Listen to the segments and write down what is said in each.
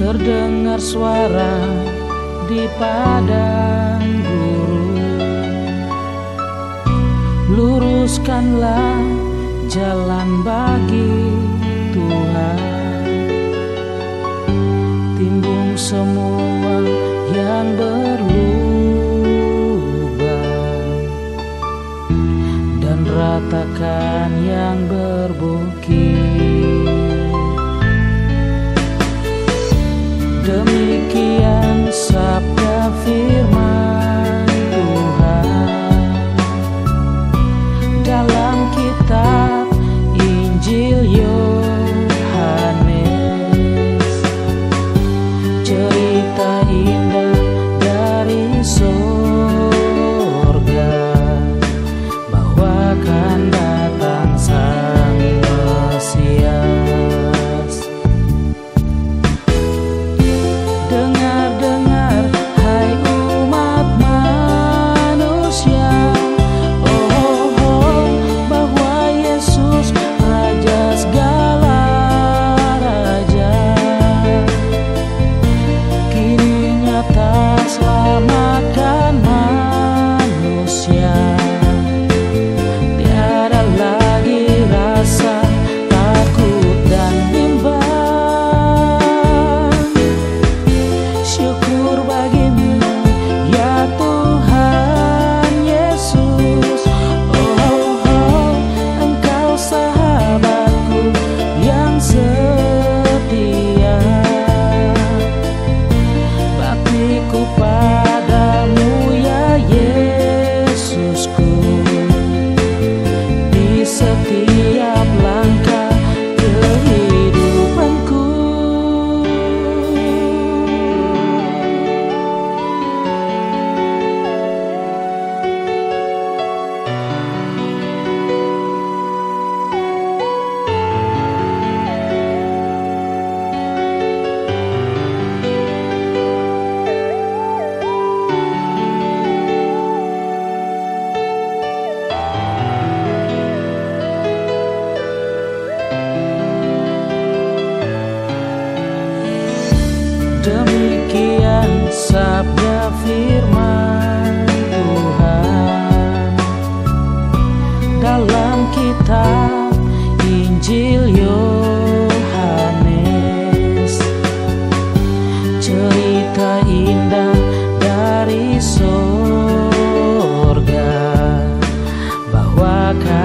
Terdengar suara di padang gurun. Luruskanlah jalan bagi Tuhan. Timbung semua yang berlubang Dan ratakan yang berbukit.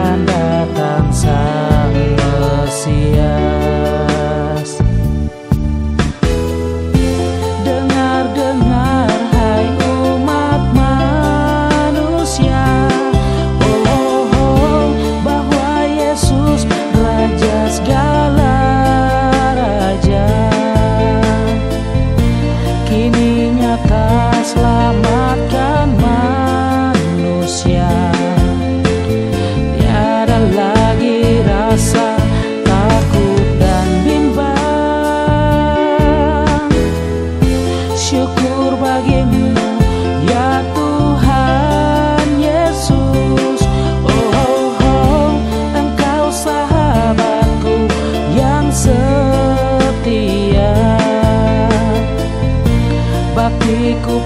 akan datang sang Mesias.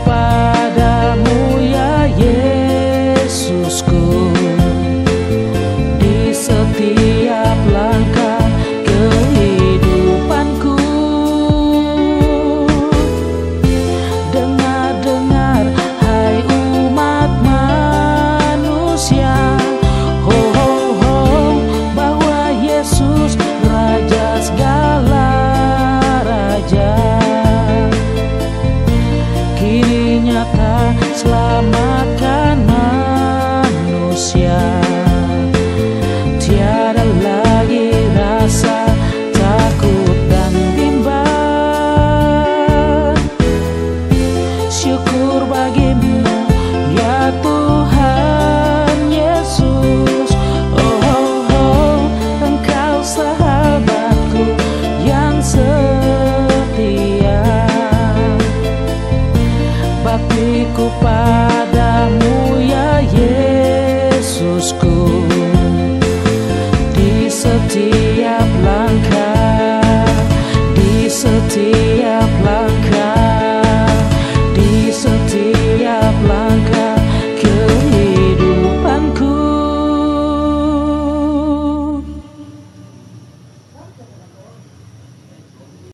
PadaMu ya Yesus.